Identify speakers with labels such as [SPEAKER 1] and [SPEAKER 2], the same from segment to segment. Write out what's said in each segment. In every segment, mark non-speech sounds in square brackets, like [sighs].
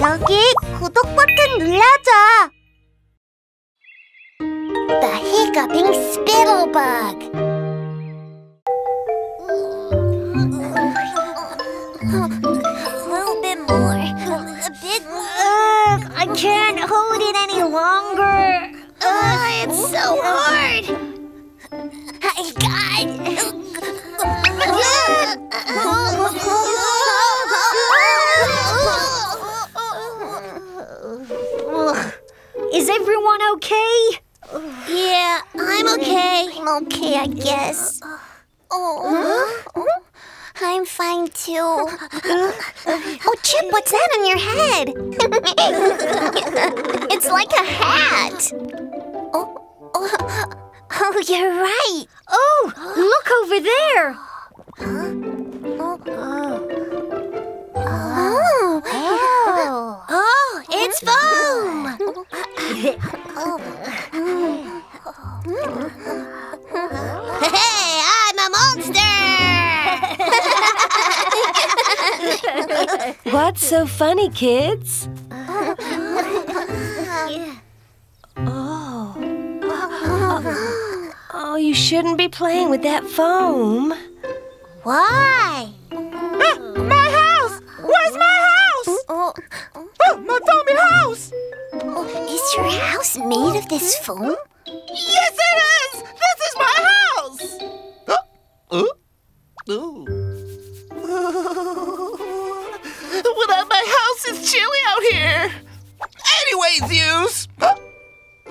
[SPEAKER 1] 여기 구독 버튼 눌러줘. The hiccuping spittlebug. A little bit more. A bit more. I can't hold it any longer. it's so hard. I got.
[SPEAKER 2] okay?
[SPEAKER 1] Yeah, I'm okay. I'm okay, I guess. Oh, I'm fine too. Oh, Chip, what's that on your head? it's like a hat. Oh, oh, oh, you're right.
[SPEAKER 2] Oh, look over there.
[SPEAKER 1] Oh, oh, oh it's foam. Hey, I'm a monster!
[SPEAKER 3] What's so funny, kids? Oh. Oh, you shouldn't be playing with that foam.
[SPEAKER 1] Why? Is your house made of this foam?
[SPEAKER 4] Yes, it is! This is my house! Oh, oh, ooh. [laughs] Without my house, it's chilly out here. Anyways, yous.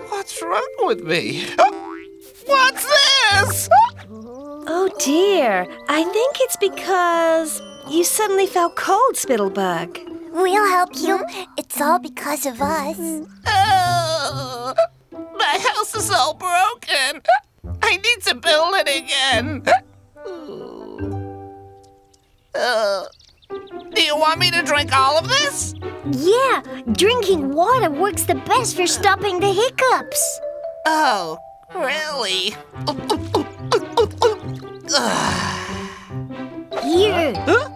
[SPEAKER 4] What's wrong with me? What's this?
[SPEAKER 3] Oh dear, I think it's because you suddenly felt cold, Spittlebug.
[SPEAKER 1] We'll help you. It's all because of us.
[SPEAKER 4] Oh, my house is all broken. I need to build it again. Uh, do you want me to drink all of this?
[SPEAKER 2] Yeah, drinking water works the best for stopping the hiccups.
[SPEAKER 4] Oh, really?
[SPEAKER 2] Here,
[SPEAKER 4] Huh?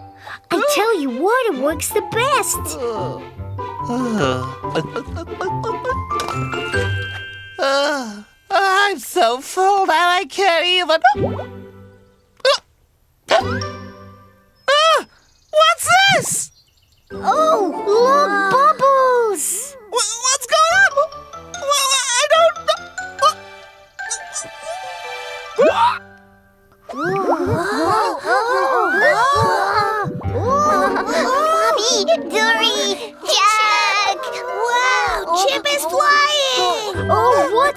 [SPEAKER 2] I tell you, water works the best.
[SPEAKER 4] Uh, I'm so full now I can't even. Ah, [gasps] what's this?
[SPEAKER 2] Oh, look,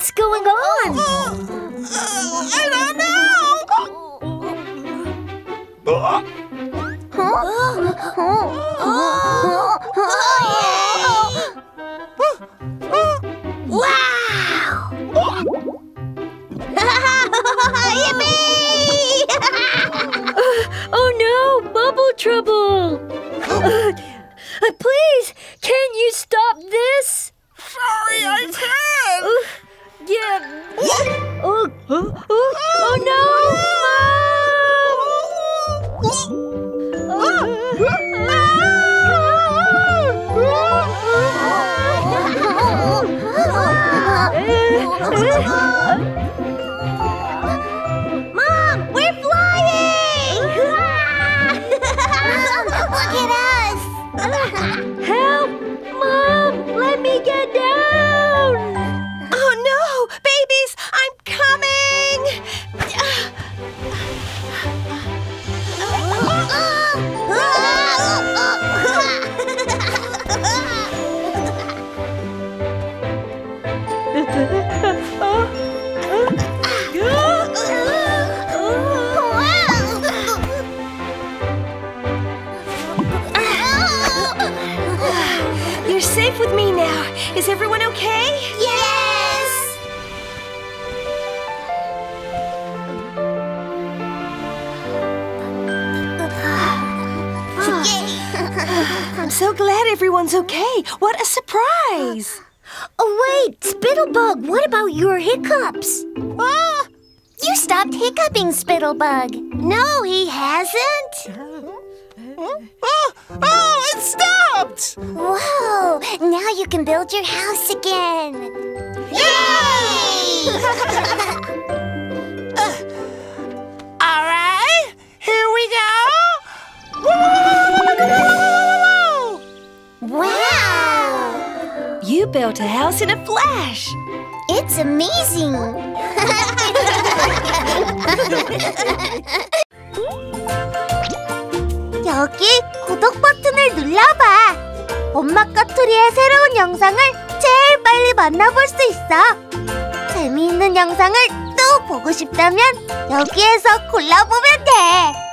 [SPEAKER 4] what's going on? I don't know.
[SPEAKER 1] Wow! [laughs] Yippee! [laughs]
[SPEAKER 2] Oh no, bubble trouble! [laughs] oh, oh, oh no,
[SPEAKER 3] safe with me now. Is everyone okay?
[SPEAKER 1] Yes! [sighs]
[SPEAKER 3] I'm so glad everyone's okay. What a surprise!
[SPEAKER 2] Oh, wait, Spittlebug, what about your hiccups?
[SPEAKER 1] Ah! You stopped hiccuping, Spittlebug. No, he hasn't.
[SPEAKER 4] Oh, [laughs] oh, it stopped!
[SPEAKER 5] Whoa! Now you can build your house again.
[SPEAKER 4] Yay! All [laughs] right, here we go. Woo!
[SPEAKER 5] Wow!
[SPEAKER 3] You built a house in a flash.
[SPEAKER 5] It's amazing. [laughs]
[SPEAKER 1] 여기 구독 버튼을 눌러봐. 엄마 까투리의 새로운 영상을 제일 빨리 만나볼 수 있어. 재미있는 영상을 또 보고 싶다면 여기에서 골라보면 돼.